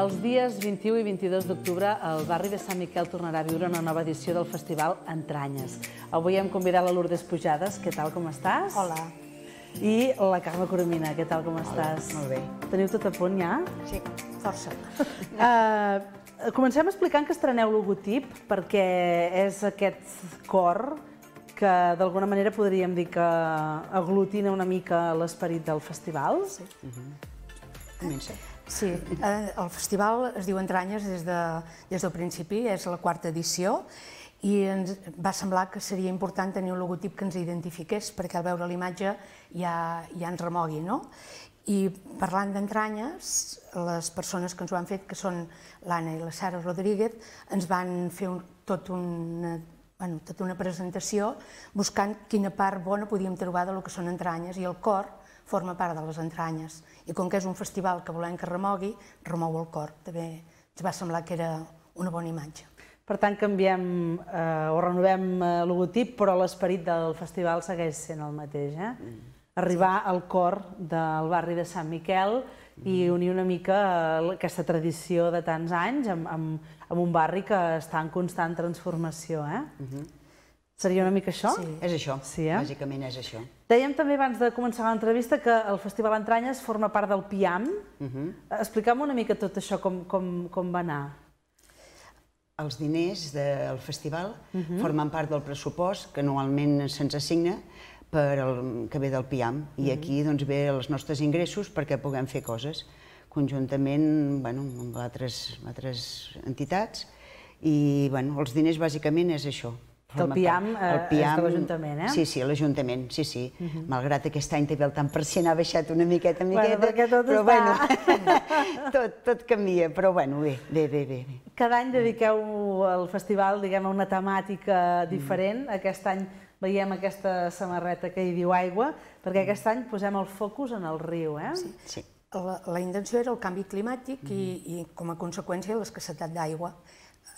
Els dies 21 i 22 d'octubre, el barri de Sant Miquel tornarà a viure una nova edició del festival Entranyes. Avui hem convidat la Lourdes Pujades. Què tal, com estàs? Hola. I la Carme Coromina. Què tal, com estàs? molt bé. Teniu tot a punt ja? Sí, força. Uh, comencem explicant que estreneu logotip, perquè és aquest cor que d'alguna manera podríem dir que aglutina una mica l'esperit del festival. Sí. Comença. Sí, eh, el festival es diu Entranyes des, de, des del principi, és la quarta edició, i ens va semblar que seria important tenir un logotip que ens identifiqués, perquè al veure l'imatge ja, ja ens remogui, no? I parlant d'entranyes, les persones que ens ho han fet, que són l'Anna i la Sara Rodríguez, ens van fer un, tot una, bueno, tota una presentació buscant quina part bona podíem trobar de lo que són entranyes, i el cor forma part de les entranyes. I com que és un festival que volem que remogui, remou el cor. També ens va semblar que era una bona imatge. Per tant, canviem eh, o renovem eh, logotip, però l'esperit del festival segueix sent el mateix. Eh? Mm. Arribar al cor del barri de Sant Miquel i mm. unir una mica eh, aquesta tradició de tants anys amb, amb, amb un barri que està en constant transformació. Eh? Mm -hmm. Seria una mica això? Sí. És això, sí, eh? bàsicament és això. Dèiem també abans de començar l'entrevista que el Festival Entranyes forma part del PIAM. Uh -huh. Explica'm una mica tot això, com, com, com va anar. Els diners del festival uh -huh. formen part del pressupost que anualment se'ns assigna per el, que ve del PIAM. I uh -huh. aquí doncs, ve els nostres ingressos perquè puguem fer coses conjuntament bueno, amb altres, altres entitats. I bueno, els diners bàsicament és això, que el PIAM, eh, el PIAM és de l'Ajuntament, eh? Sí, sí, l'Ajuntament, sí, sí. Uh -huh. Malgrat aquest any també el tant per cent ha baixat una miqueta, miqueta, bueno, perquè tot però està... bueno, tot, tot canvia, però bueno, bé, bé, bé, bé. Cada any dediqueu al festival, diguem, a una temàtica diferent. Mm. Aquest any veiem aquesta samarreta que hi diu aigua, perquè aquest any posem el focus en el riu, eh? Sí, sí. La, la intenció era el canvi climàtic mm. i, i, com a conseqüència, l'escassetat d'aigua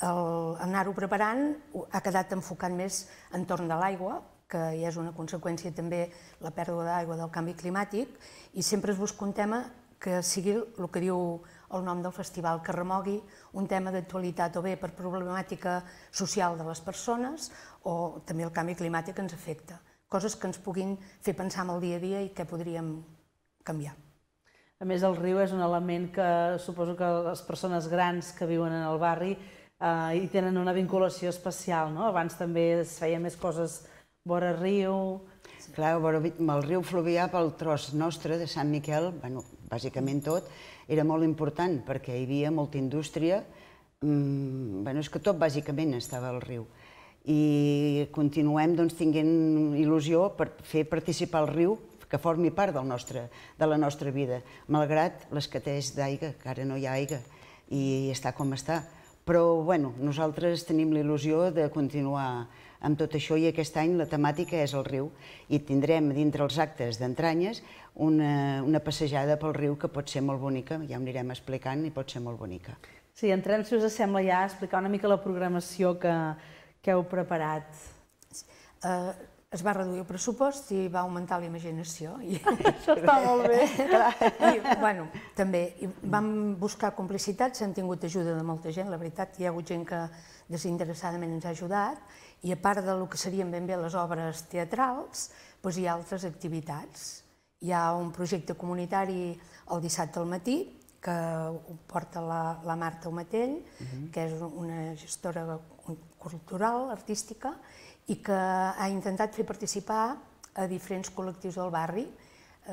anar-ho preparant ha quedat enfocat més entorn de l'aigua, que ja és una conseqüència també la pèrdua d'aigua del canvi climàtic, i sempre es busca un tema que sigui el que diu el nom del festival, que remogui un tema d'actualitat o bé per problemàtica social de les persones o també el canvi climàtic ens afecta. Coses que ens puguin fer pensar en el dia a dia i que podríem canviar. A més, el riu és un element que suposo que les persones grans que viuen en el barri eh, i tenen una vinculació especial, no? Abans també es feia més coses vora riu... Clar, vora, el riu Fluvià pel tros nostre de Sant Miquel, bueno, bàsicament tot, era molt important perquè hi havia molta indústria, mm, bueno, és que tot bàsicament estava al riu. I continuem doncs, tinguent il·lusió per fer participar el riu que formi part del nostre, de la nostra vida, malgrat l'escateix d'aigua, que ara no hi ha aigua, i està com està però bueno, nosaltres tenim la il·lusió de continuar amb tot això i aquest any la temàtica és el riu i tindrem dintre els actes d'entranyes una, una passejada pel riu que pot ser molt bonica, ja ho anirem explicant i pot ser molt bonica. Sí, entrem, si us sembla ja, explicar una mica la programació que, que heu preparat. Uh, es va reduir el pressupost i va augmentar la imaginació. I... Això està molt bé. I, bueno, també vam buscar complicitats, hem tingut ajuda de molta gent, la veritat, hi ha hagut gent que desinteressadament ens ha ajudat, i a part del que serien ben bé les obres teatrals, doncs hi ha altres activitats. Hi ha un projecte comunitari el dissabte al matí, que ho porta la, la Marta Omatell, uh -huh. que és una gestora cultural, artística, i que ha intentat fer participar a diferents col·lectius del barri.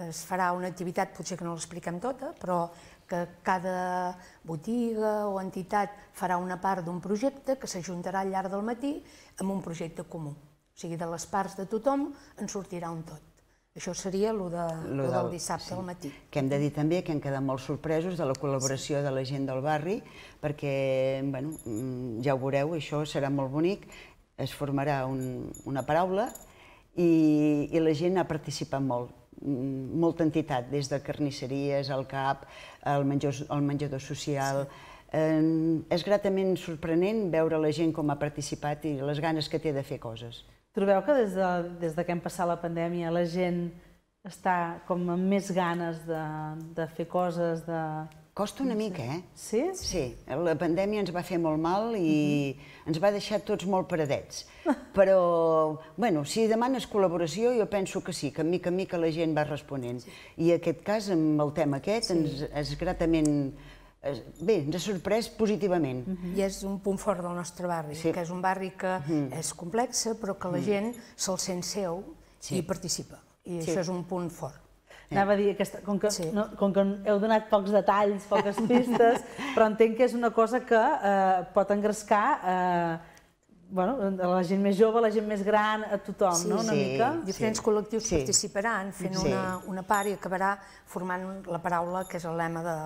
Es farà una activitat, potser que no l'expliquem tota, però que cada botiga o entitat farà una part d'un projecte que s'ajuntarà al llarg del matí amb un projecte comú. O sigui, de les parts de tothom en sortirà un tot. Això seria el de, lo del, del dissabte sí. al matí. Que hem de dir també que hem quedat molt sorpresos de la col·laboració sí. de la gent del barri, perquè, bueno, mm, ja ho veureu, això serà molt bonic, es formarà un, una paraula i, i la gent ha participat molt, mm, molta entitat, des de carnisseries, el CAP, el menjador, el menjador social... Sí. Eh, és gratament sorprenent veure la gent com ha participat i les ganes que té de fer coses. Trobeu que des de, des de que hem passat la pandèmia la gent està com amb més ganes de, de fer coses, de... Costa una mica, eh? Sí? Sí, la pandèmia ens va fer molt mal i ens va deixar tots molt paradets. Però, bueno, si demanes col·laboració, jo penso que sí, que mica en mica la gent va responent. I aquest cas, amb el tema aquest, ens és gratament... Bé, ens ha sorprès positivament. I és un punt fort del nostre barri, Sí. que és un barri que és complex, però que la gent se'l sent seu Sí. i participa. I Sí. això és un punt fort. Anava a dir, aquesta, com, que, Sí. no, com que heu donat pocs detalls, poques pistes, però entenc que és una cosa que eh, pot engrescar eh, bueno, la gent més jove, la gent més gran, a tothom, Sí, no? Una sí. mica. Diferents Sí. col·lectius Sí. participaran fent Sí. una, una part i acabarà formant la paraula que és el lema de,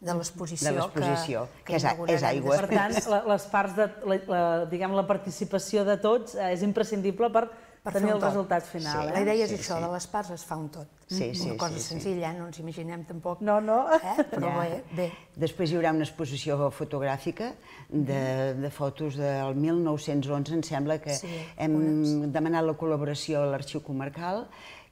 de l'exposició. De l'exposició, que és és aigua. Per tant, la, les parts de, la, la, diguem, la participació de tots eh, és imprescindible per, Per tenir el resultat final. Sí. La Eh? idea és Sí, això, sí. de les parts es fa un tot. Sí, sí, Una cosa sí, sí. senzilla, eh? no ens imaginem tampoc. No, no. Eh? Però Ja. bé, bé. Després hi haurà una exposició fotogràfica de, de fotos del 1911, em sembla que Sí, hem demanat la col·laboració a l'Arxiu Comarcal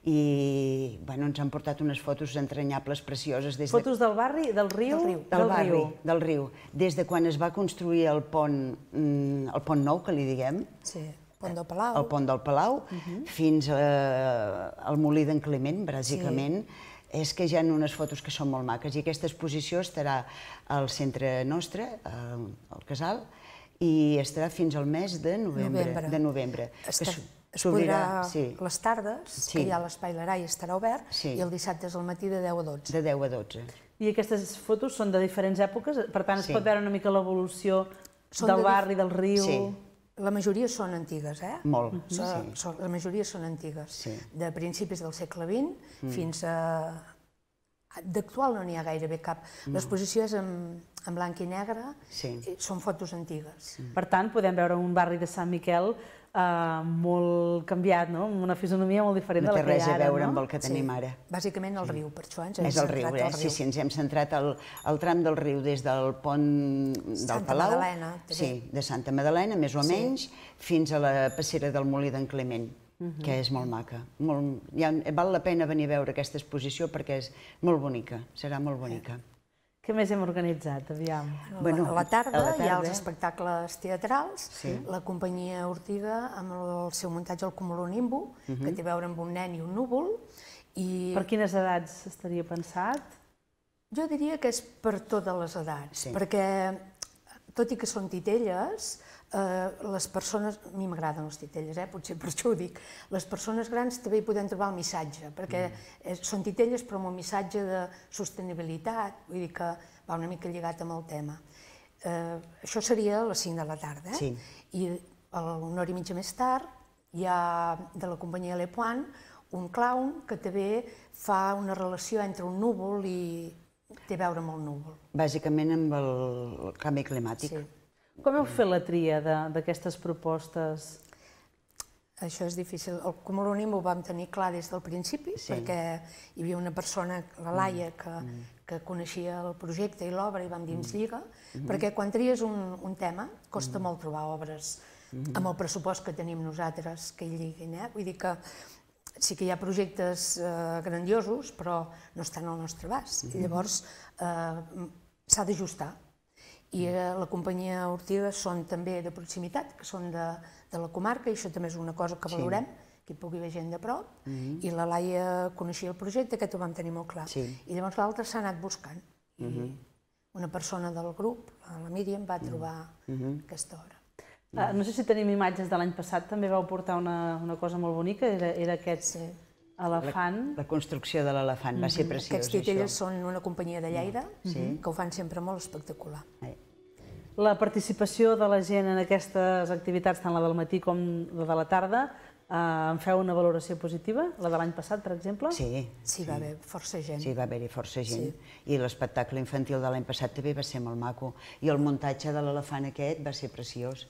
i bueno, ens han portat unes fotos entranyables, precioses, des de, Fotos del barri, del riu? Del riu. del barri, riu. del riu. Des de quan es va construir el pont, mm, el pont nou, que li diguem, Sí. Pont del Palau. el pont del Palau, fins a, al molí d'en Climent, bàsicament. És que hi ha unes fotos que són molt maques i aquesta exposició estarà al centre nostre, al, al Casal, i estarà fins al mes de novembre. Novembre. De novembre. Es, que es podrà sí, les tardes, Sí. que hi ha l'Espai Larai estarà obert, Sí. i el dissabte és al matí de 10 a 12. de 10 a 12. I aquestes fotos són de diferents èpoques, per tant es Sí. pot veure una mica l'evolució del de dif- barri, del riu... Sí. La majoria són antigues, eh? Molt, So, sí. so, la majoria són antigues, Sí. Mm. de principis del segle XX fins a... D'actual no n'hi ha gairebé cap. L'exposició és en, en blanc i negre, Sí. i són fotos antigues. Per tant, podem veure un barri de Sant Miquel eh, molt canviat, no? amb una fisonomia molt diferent No de té la que hi res ha a ara. veure no? amb el que tenim ara. Bàsicament el riu, per això ens hem És el riu, centrat eh? al Sí, riu. sí, ens hem centrat al, al tram del riu des del pont del Santa Palau, Magdalena, també. sí, de Santa Magdalena, més o Sí. menys, fins a la passera del Molí d'en Climent, Mhm. que és molt maca. Molt, ja, val la pena venir a veure aquesta exposició perquè és molt bonica, serà molt bonica. Què més hem organitzat, aviam? Bueno, a la tarda, a la hi ha tarda. els espectacles teatrals, Sí. la companyia Ortiga amb el seu muntatge El Cumulonimbo, Mhm. que té a veure amb un nen i un núvol, i Per quines edats estaria pensat? jo diria que és per totes les edats, Sí. perquè tot i que són titelles, les persones, a mi m'agraden les titelles, eh, potser per això ho dic, les persones grans també hi podem trobar el missatge, perquè Mm. és, són titelles però amb un missatge de sostenibilitat, vull dir que va una mica lligat amb el tema. Eh, això seria a les 5 de la tarda, eh? Sí. i a una hora i mitja més tard hi ha de la companyia Le Point un clown que també fa una relació entre un núvol i té a veure amb el núvol. Bàsicament amb el, el canvi climàtic. Sí. Com heu fet la tria d'aquestes propostes? Això és difícil. El Cumulonimbus ho vam tenir clar des del principi, Sí. perquè hi havia una persona, la Laia, que, que coneixia el projecte i l'obra i vam dir ens lliga, perquè quan tries un, un tema costa molt trobar obres amb el pressupost que tenim nosaltres que hi lliguin. Eh? Vull dir que sí que hi ha projectes eh, grandiosos, però no estan al nostre abast. I llavors eh, s'ha d'ajustar. I eh, la companyia Ortiga són també de proximitat, que són de, de la comarca, i això també és una cosa que valorem, que hi pugui haver gent de prop. I la Laia coneixia el projecte, aquest ho vam tenir molt clar. Sí. I llavors l'altre s'ha anat buscant. I una persona del grup, la Míriam, va trobar aquesta obra. Uh, no sé si tenim imatges de l'any passat, també vau portar una, una cosa molt bonica, era, era aquest Sí. elefant. La construcció de l'elefant va ser preciós, Aquests titelles això. són una companyia de Lleida, Sí. que ho fan sempre molt espectacular. Eh, La participació de la gent en aquestes activitats, tant la del matí com la de la tarda, eh, en feu una valoració positiva? La de l'any passat, per exemple? Sí, Sí, va haver força gent. Sí, va haver-hi força gent. I l'espectacle infantil de l'any passat també va ser molt maco. I el muntatge de l'elefant aquest va ser preciós.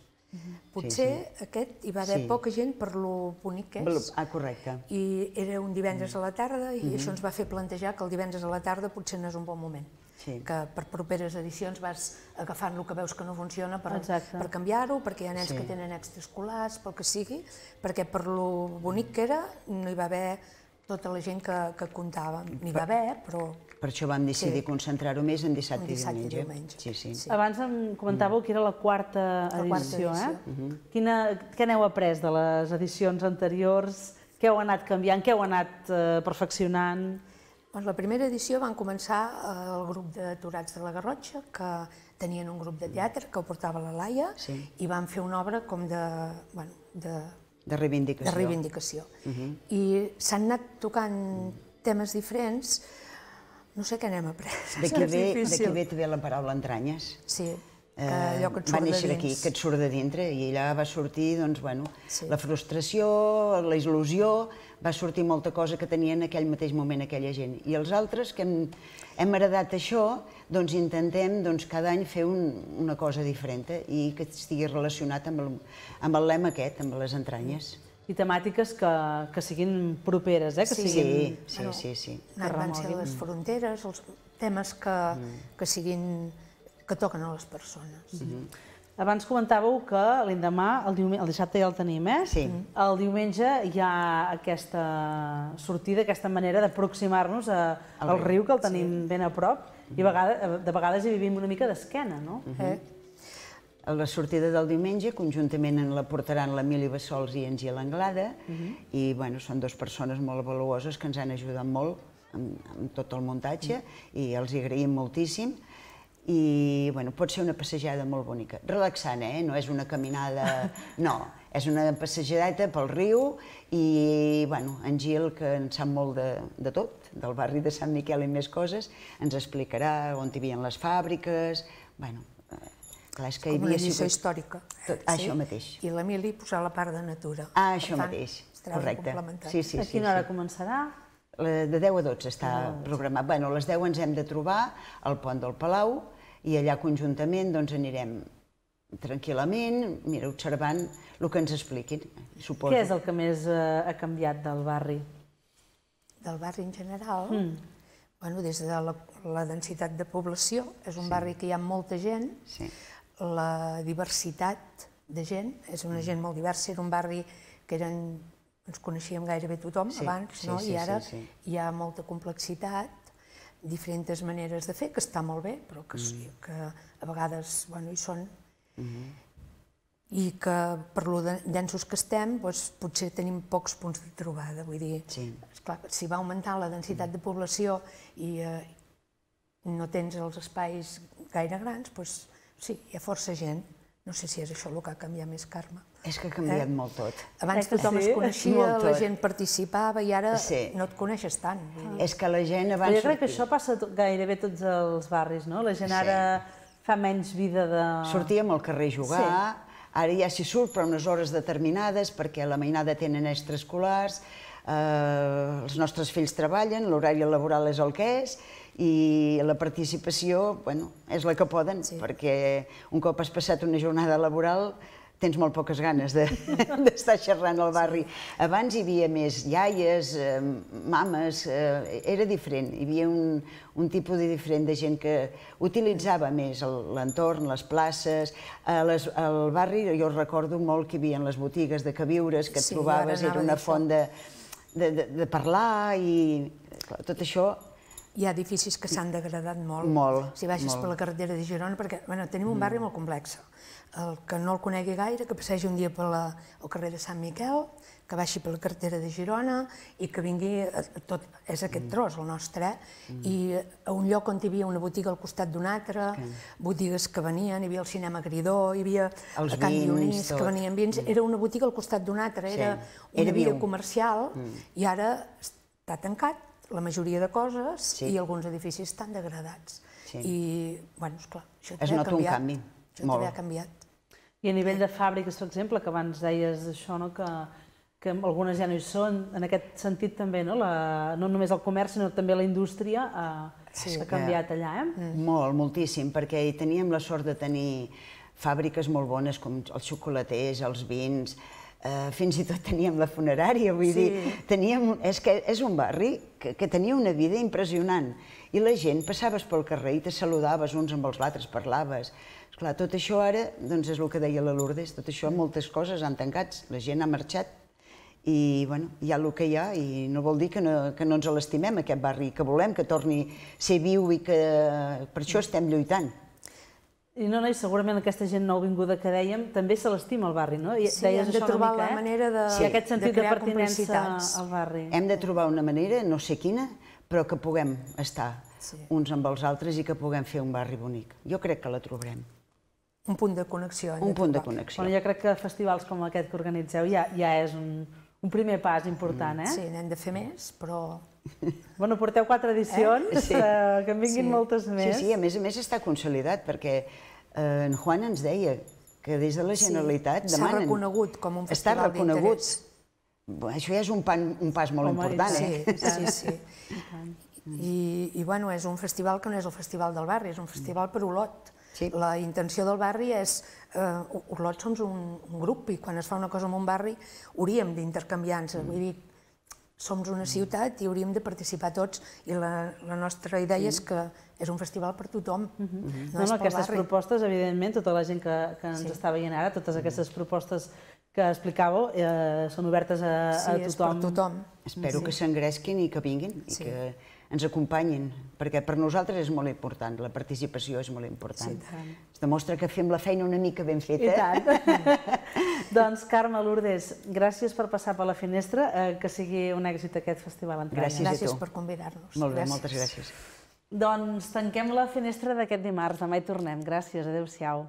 Potser aquest hi va haver Sí. poca gent per lo bonic que és. Ah, correcte. I era un divendres a la tarda i això ens va fer plantejar que el divendres a la tarda potser no és un bon moment. Sí. Que per properes edicions vas agafant el que veus que no funciona per, Exacte. per canviar-ho, perquè hi ha nens Sí. que tenen extraescolars, pel que sigui, perquè per lo bonic que era no hi va haver tota la gent que, que comptava. N'hi va haver, però Per això vam decidir Sí. concentrar-ho més en dissabte, En dissabte i i diumenge. diumenge. Sí, sí. Sí. Abans em comentàveu que era la quarta La quarta edició, edició. eh? Quina, què n'heu après de les edicions anteriors? Què heu anat canviant? Què heu anat eh, perfeccionant? Doncs la primera edició van començar eh, el grup d'aturats de la Garrotxa, que tenien un grup de teatre que ho portava la Laia, Sí. i van fer una obra com de, bueno, de, De reivindicació. de reivindicació. I s'han anat tocant temes diferents, no sé què n'hem après. D'aquí És ve, ve també la paraula entranyes. Sí, Eh, allò que et va néixer aquí, que et surt de dintre, i allà va sortir, doncs, bueno, Sí. la frustració, la il·lusió, va sortir molta cosa que tenia en aquell mateix moment aquella gent. I els altres que hem, hem heredat això, doncs intentem doncs, cada any fer un, una cosa diferent eh, i que estigui relacionat amb el, amb el lema aquest, amb les entranyes. I temàtiques que, que siguin properes, eh? Que Sí. siguin... Sí, sí, sí, sí. Van ser les fronteres, els temes que, que siguin que toquen a les persones. Abans comentàveu que l'endemà, el, diumen- el dissabte ja el tenim, eh? Sí. El diumenge hi ha aquesta sortida, aquesta manera d'aproximar-nos al riu, que el tenim ben a prop, i a vegades, de vegades hi vivim una mica d'esquena, no? Eh? A la sortida del diumenge, conjuntament en la portaran l'Emili Bassols i en Gil Anglada, i bueno, són dues persones molt valuoses que ens han ajudat molt amb, amb tot el muntatge, i els hi agraïm moltíssim. I bueno, pot ser una passejada molt bonica. Relaxant, eh? No és una caminada... No, és una passejadeta pel riu i bueno, en Gil, que en sap molt de, de tot, del barri de Sant Miquel i més coses, ens explicarà on hi havia les fàbriques... Bueno, eh, clar, és que hi Com una havia lliçó històrica. Tot- això mateix. I l'Emili posar la part de natura. Ah, Per això tant, mateix, correcte. Sí, sí, a sí. quina hora sí. començarà? De 10 a 12 està programat. Bueno, a les 10 ens hem de trobar al pont del Palau i allà conjuntament doncs, anirem tranquil·lament, mira, observant el que ens expliquin, suposo. Què és el que més eh, ha canviat del barri? Del barri en general, bueno, des de la, la densitat de població, és un barri que hi ha molta gent, Sí. la diversitat de gent, és una gent molt diversa, era un barri que eren, ens coneixíem gairebé tothom Sí, abans, sí, no? sí, i ara sí, sí. hi ha molta complexitat, diferents maneres de fer, que està molt bé, però que, Mm. que a vegades bueno, hi són, Mm-hmm. i que per lo de- densos que estem doncs, potser tenim pocs punts de trobada. Vull dir, Sí. esclar, si va augmentant la densitat de població i eh, no tens els espais gaire grans, doncs sí, hi ha força gent. No sé si és això el que ha canviat més, Carme. És que ha canviat molt tot. Abans Eh tothom sí? es coneixia, la tot. gent participava i ara Sí. no et coneixes tant. Dir. És que la gent abans... jo crec que això passa a to- gairebé a tots els barris, no? La gent ara fa menys vida de... Sortíem al carrer a jugar, ara ja s'hi surt però a unes hores determinades perquè la mainada tenen extraescolars, eh, els nostres fills treballen, l'horari laboral és el que és i la participació bueno, és la que poden, sí. perquè un cop has passat una jornada laboral tens molt poques ganes de- d'estar de, xerrant al barri. Abans hi havia més iaies, eh, mames, eh, era diferent, hi havia un, un tipus de diferent de gent que utilitzava més l'entorn, les places. A les, al barri jo recordo molt que hi havia les botigues de queviures que et Sí, trobaves, era una font de, de, de, de parlar i clar, tot això Hi ha edificis que s'han degradat molt. Molt, Si baixes molt. per la carretera de Girona, perquè bueno, tenim un barri molt complex. El que no el conegui gaire, que passegi un dia pel el carrer de Sant Miquel, que baixi per la carretera de Girona i que vingui a tot, és aquest tros, el nostre, eh? i a un lloc on hi havia una botiga al costat d'una altra, botigues que venien, hi havia el cinema Gridó, hi havia Els a Can vins, Dionís, que tot. venien vins, era una botiga al costat d'una altra, era Sí. una Era via comercial, i ara està tancat, la majoria de coses, Sí. i alguns edificis estan degradats. Sí. I, bueno, esclar, això Es també ha nota un canviat. canvi, Això molt. també ha canviat. I a nivell de fàbriques, per exemple, que abans deies això, no? que, que algunes ja no hi són, en aquest sentit també, no, la, no només el comerç, sinó també la indústria ha, Sí, ha que- canviat allà. Eh? Mm. Molt, moltíssim, perquè hi teníem la sort de tenir fàbriques molt bones com els xocolaters, els vins, eh, fins i tot teníem la funerària, vull Sí. dir, teníem, és que és un barri que, que tenia una vida impressionant i la gent passaves pel carrer i te saludaves uns amb els altres, parlaves. Esclar, tot això ara, doncs és el que deia la Lourdes, tot això moltes coses han tancat, la gent ha marxat i bueno, hi ha el que hi ha i no vol dir que no, que no ens l'estimem aquest barri, que volem que torni a ser viu i que per això estem lluitant. I no, no, i segurament aquesta gent nouvinguda que dèiem també se l'estima al barri, no? I sí, hem de trobar mica, la eh? manera de, sí. aquest sentit de, de pertinença al barri. Hem de trobar una manera, no sé quina, però que puguem estar sí. uns amb els altres i que puguem fer un barri bonic. Jo crec que la trobarem. Un punt de connexió. Un punt de connexió. Bueno, jo crec que festivals com aquest que organitzeu ja, ja és un, un primer pas important, eh? Sí, n'hem de fer més, però... Bueno, porteu quatre edicions, eh? sí. eh, que en vinguin sí. moltes més. Sí, sí, a més a més està consolidat, perquè eh, en Juan ens deia que des de la Generalitat sí, demanen... S'ha reconegut com un festival d'interès. Això ja és un, pan, un pas molt Home, important, sí, eh? Sí, sí, sí. I, I, bueno, és un festival que no és el Festival del Barri, és un festival per Olot. Sí. La intenció del barri és... Eh, Olot som un, un grup i quan es fa una cosa en un barri hauríem d'intercanviar-nos. Mm. Vull dir, som una ciutat i hauríem de participar tots i la, la nostra idea sí. és que és un festival per tothom, mm -hmm. no, no, no aquestes barri. propostes, evidentment, tota la gent que, que ens sí. està veient ara, totes aquestes propostes que explicàveu eh, són obertes a, sí, a tothom. Sí, és per tothom. Espero sí. que s'engresquin i que vinguin sí. i que ens acompanyin, perquè per nosaltres és molt important, la participació és molt important. Sí, es demostra que fem la feina una mica ben feta. I tant. doncs, Carme Lourdes, gràcies per passar per la finestra, eh, que sigui un èxit aquest festival Entranya. Gràcies, gràcies per convidar-nos. Molt bé, gràcies. moltes gràcies. Doncs tanquem la finestra d'aquest dimarts, demà hi tornem. Gràcies, adeu-siau.